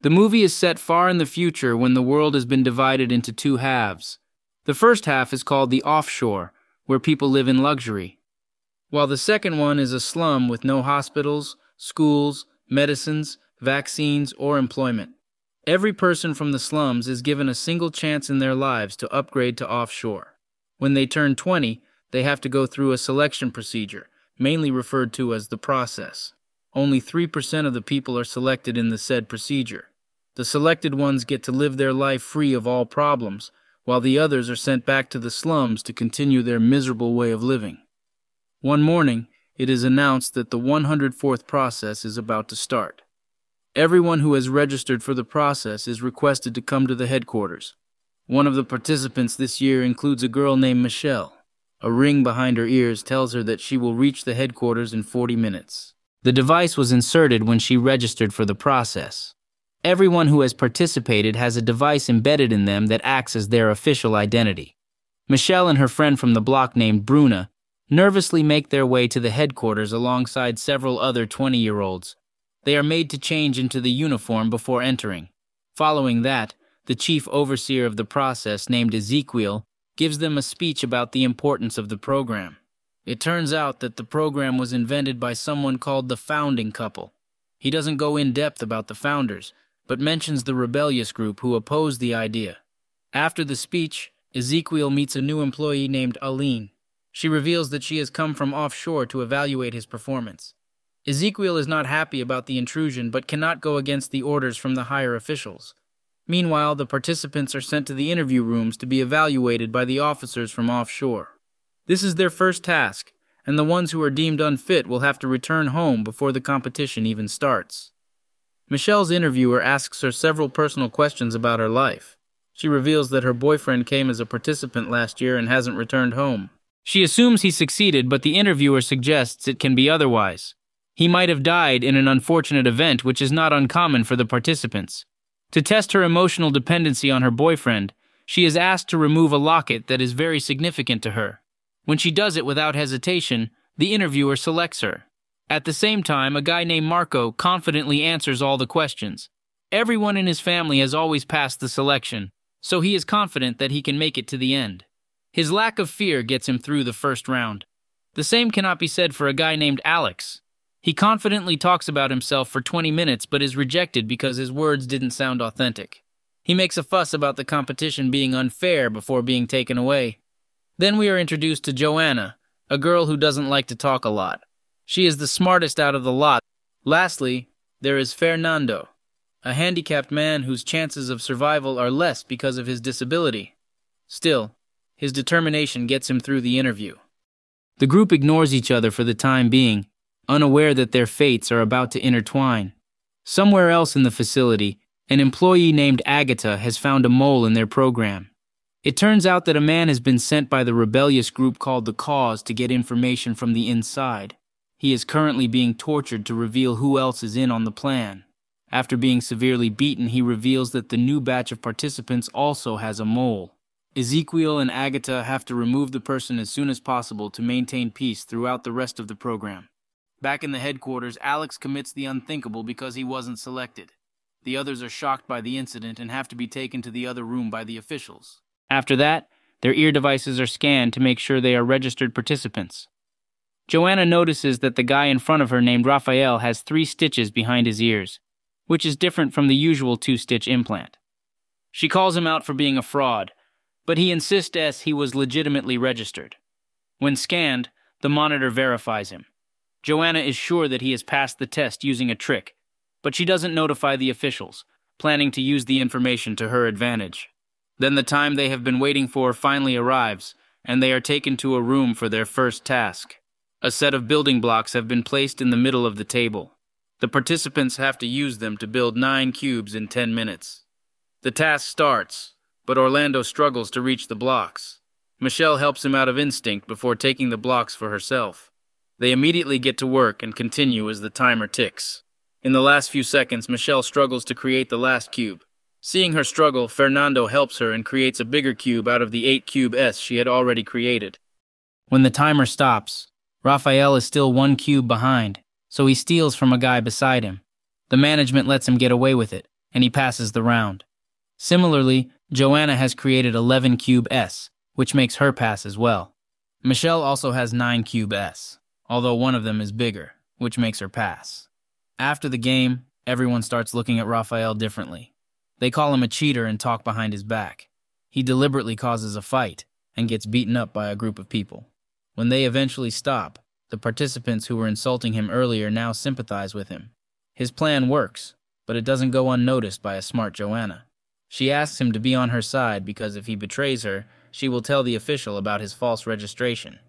The movie is set far in the future when the world has been divided into two halves. The first half is called the offshore, where people live in luxury, while the second one is a slum with no hospitals, schools, medicines, vaccines, or employment. Every person from the slums is given a single chance in their lives to upgrade to offshore. When they turn 20, they have to go through a selection procedure, mainly referred to as the process. Only 3% of the people are selected in the said procedure. The selected ones get to live their life free of all problems, while the others are sent back to the slums to continue their miserable way of living. One morning, it is announced that the 104th process is about to start. Everyone who has registered for the process is requested to come to the headquarters. One of the participants this year includes a girl named Michelle. A ring behind her ears tells her that she will reach the headquarters in 40 minutes. The device was inserted when she registered for the process. Everyone who has participated has a device embedded in them that acts as their official identity. Michelle and her friend from the block named Bruna nervously make their way to the headquarters alongside several other 20 year olds. They are made to change into the uniform before entering. Following that, the chief overseer of the process, named Ezekiel, gives them a speech about the importance of the program. It turns out that the program was invented by someone called the founding couple. He doesn't go in depth about the founders, but mentions the rebellious group who opposed the idea. After the speech, Ezekiel meets a new employee named Aline. She reveals that she has come from offshore to evaluate his performance. Ezekiel is not happy about the intrusion but cannot go against the orders from the higher officials. Meanwhile, the participants are sent to the interview rooms to be evaluated by the officers from offshore. This is their first task, and the ones who are deemed unfit will have to return home before the competition even starts. Michelle's interviewer asks her several personal questions about her life. She reveals that her boyfriend came as a participant last year and hasn't returned home. She assumes he succeeded, but the interviewer suggests it can be otherwise. He might have died in an unfortunate event, which is not uncommon for the participants. To test her emotional dependency on her boyfriend, she is asked to remove a locket that is very significant to her. When she does it without hesitation, the interviewer selects her. At the same time, a guy named Marco confidently answers all the questions. Everyone in his family has always passed the selection, so he is confident that he can make it to the end. His lack of fear gets him through the first round. The same cannot be said for a guy named Alex. He confidently talks about himself for 20 minutes but is rejected because his words didn't sound authentic. He makes a fuss about the competition being unfair before being taken away. Then we are introduced to Joanna, a girl who doesn't like to talk a lot. She is the smartest out of the lot. Lastly, there is Fernando, a handicapped man whose chances of survival are less because of his disability. Still, his determination gets him through the interview. The group ignores each other for the time being, unaware that their fates are about to intertwine. Somewhere else in the facility, an employee named Agatha has found a mole in their program. It turns out that a man has been sent by the rebellious group called the Cause to get information from the inside. He is currently being tortured to reveal who else is in on the plan. After being severely beaten, he reveals that the new batch of participants also has a mole. Ezekiel and Agatha have to remove the person as soon as possible to maintain peace throughout the rest of the program. Back in the headquarters, Alex commits the unthinkable because he wasn't selected. The others are shocked by the incident and have to be taken to the other room by the officials. After that, their ear devices are scanned to make sure they are registered participants. Joanna notices that the guy in front of her named Raphael has three stitches behind his ears, which is different from the usual two stitch implant. She calls him out for being a fraud but he insists as he was legitimately registered. When scanned, the monitor verifies him. Joanna is sure that he has passed the test using a trick, but she doesn't notify the officials, planning to use the information to her advantage. Then the time they have been waiting for finally arrives, and they are taken to a room for their first task. A set of building blocks have been placed in the middle of the table. The participants have to use them to build nine cubes in 10 minutes. The task starts, but Orlando struggles to reach the blocks. Michelle helps him out of instinct before taking the blocks for herself. They immediately get to work and continue as the timer ticks. In the last few seconds, Michelle struggles to create the last cube. Seeing her struggle, Fernando helps her and creates a bigger cube out of the 8 cube S she had already created. When the timer stops, Raphael is still one cube behind, so he steals from a guy beside him. The management lets him get away with it, and he passes the round. Similarly, Joanna has created 11 cube S, which makes her pass as well. Michelle also has 9 cube S, although one of them is bigger, which makes her pass. After the game, everyone starts looking at Raphael differently. They call him a cheater and talk behind his back. He deliberately causes a fight and gets beaten up by a group of people. When they eventually stop, the participants who were insulting him earlier now sympathize with him. His plan works, but it doesn't go unnoticed by a smart Joanna. She asks him to be on her side because if he betrays her, she will tell the official about his false registration.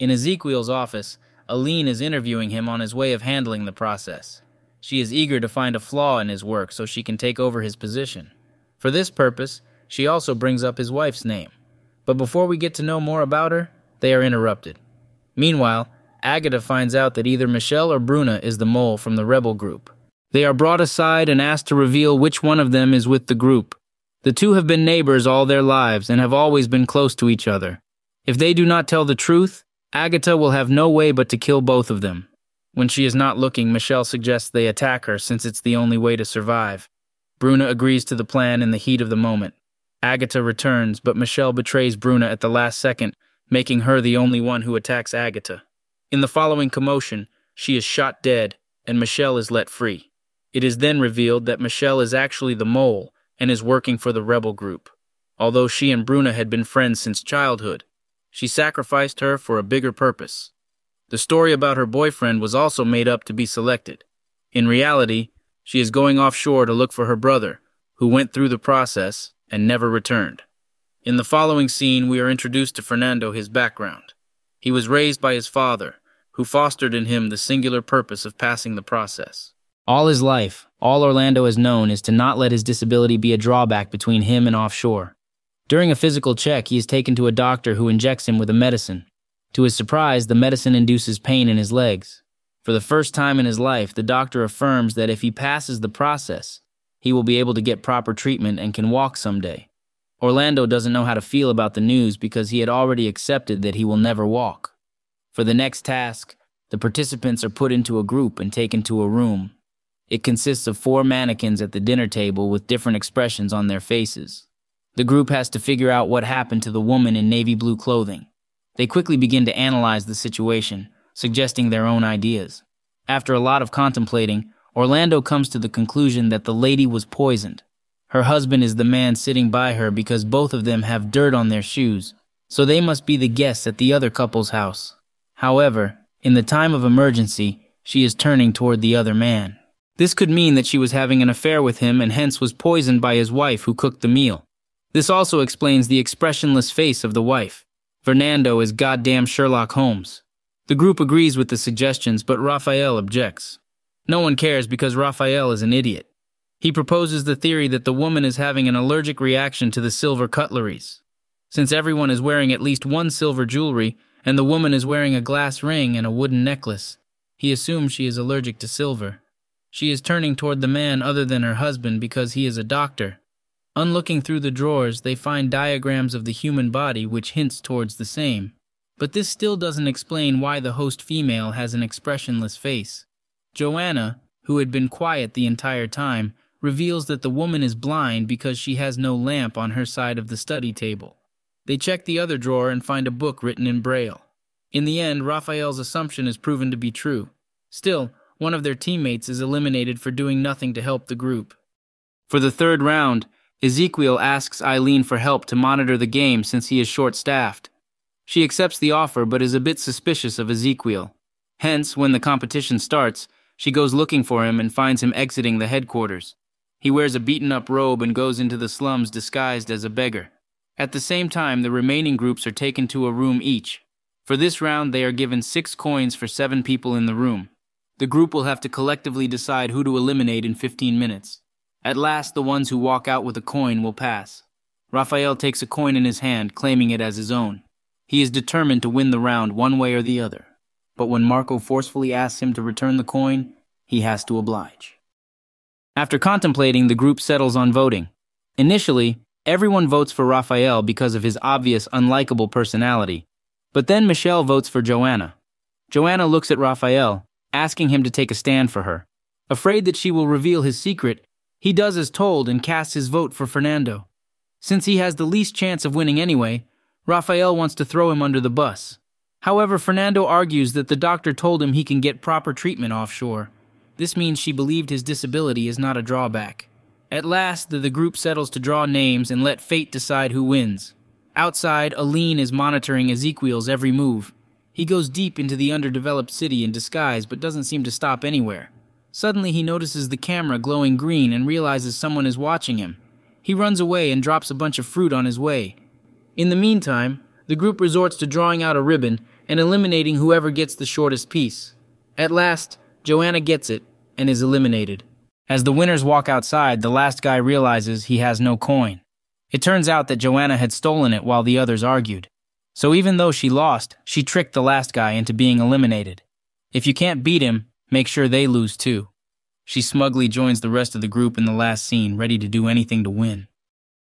In Ezekiel's office, Aline is interviewing him on his way of handling the process. She is eager to find a flaw in his work so she can take over his position. For this purpose, she also brings up his wife's name. But before we get to know more about her, they are interrupted. Meanwhile, Agatha finds out that either Michelle or Bruna is the mole from the rebel group. They are brought aside and asked to reveal which one of them is with the group. The two have been neighbors all their lives and have always been close to each other. If they do not tell the truth, Agatha will have no way but to kill both of them. When she is not looking, Michelle suggests they attack her since it's the only way to survive. Bruna agrees to the plan in the heat of the moment. Agatha returns, but Michelle betrays Bruna at the last second, making her the only one who attacks Agatha. In the following commotion, she is shot dead, and Michelle is let free. It is then revealed that Michelle is actually the mole and is working for the rebel group. Although she and Bruna had been friends since childhood, she sacrificed her for a bigger purpose. The story about her boyfriend was also made up to be selected. In reality, she is going offshore to look for her brother, who went through the process and never returned. In the following scene, we are introduced to Fernando his background. He was raised by his father, who fostered in him the singular purpose of passing the process. All his life, all Orlando has known is to not let his disability be a drawback between him and offshore. During a physical check, he is taken to a doctor who injects him with a medicine. To his surprise, the medicine induces pain in his legs. For the first time in his life, the doctor affirms that if he passes the process, he will be able to get proper treatment and can walk someday. Orlando doesn't know how to feel about the news because he had already accepted that he will never walk. For the next task, the participants are put into a group and taken to a room. It consists of four mannequins at the dinner table with different expressions on their faces. The group has to figure out what happened to the woman in navy blue clothing. They quickly begin to analyze the situation, suggesting their own ideas. After a lot of contemplating, Orlando comes to the conclusion that the lady was poisoned. Her husband is the man sitting by her because both of them have dirt on their shoes, so they must be the guests at the other couple's house. However, in the time of emergency, she is turning toward the other man. This could mean that she was having an affair with him and hence was poisoned by his wife who cooked the meal. This also explains the expressionless face of the wife. Fernando is goddamn Sherlock Holmes. The group agrees with the suggestions, but Raphael objects. No one cares because Raphael is an idiot. He proposes the theory that the woman is having an allergic reaction to the silver cutleries. Since everyone is wearing at least one silver jewelry, and the woman is wearing a glass ring and a wooden necklace, he assumes she is allergic to silver. She is turning toward the man other than her husband because he is a doctor. Unlooking through the drawers, they find diagrams of the human body which hints towards the same. But this still doesn't explain why the host female has an expressionless face. Joanna, who had been quiet the entire time, reveals that the woman is blind because she has no lamp on her side of the study table. They check the other drawer and find a book written in Braille. In the end, Raphael's assumption is proven to be true. Still, one of their teammates is eliminated for doing nothing to help the group. For the third round, Ezekiel asks Aline for help to monitor the game since he is short staffed. She accepts the offer but is a bit suspicious of Ezekiel. Hence, when the competition starts, she goes looking for him and finds him exiting the headquarters. He wears a beaten up robe and goes into the slums disguised as a beggar. At the same time, the remaining groups are taken to a room each. For this round, they are given six coins for seven people in the room. The group will have to collectively decide who to eliminate in 15 minutes. At last, the ones who walk out with a coin will pass. Raphael takes a coin in his hand, claiming it as his own. He is determined to win the round one way or the other. But when Marco forcefully asks him to return the coin, he has to oblige. After contemplating, the group settles on voting. Initially, everyone votes for Raphael because of his obvious unlikable personality. But then Michelle votes for Joanna. Joanna looks at Raphael, asking him to take a stand for her. Afraid that she will reveal his secret, He does as told and casts his vote for Fernando. Since he has the least chance of winning anyway, Rafael wants to throw him under the bus. However, Fernando argues that the doctor told him he can get proper treatment offshore. This means she believed his disability is not a drawback. At last, the, the group settles to draw names and let fate decide who wins. Outside, Aline is monitoring Ezequiel's every move. He goes deep into the underdeveloped city in disguise but doesn't seem to stop anywhere. Suddenly, he notices the camera glowing green and realizes someone is watching him. He runs away and drops a bunch of fruit on his way. In the meantime, the group resorts to drawing out a ribbon and eliminating whoever gets the shortest piece. At last, Joanna gets it and is eliminated. As the winners walk outside, the last guy realizes he has no coin. It turns out that Joanna had stolen it while the others argued. So even though she lost, she tricked the last guy into being eliminated. If you can't beat him, make sure they lose too. She smugly joins the rest of the group in the last scene, ready to do anything to win.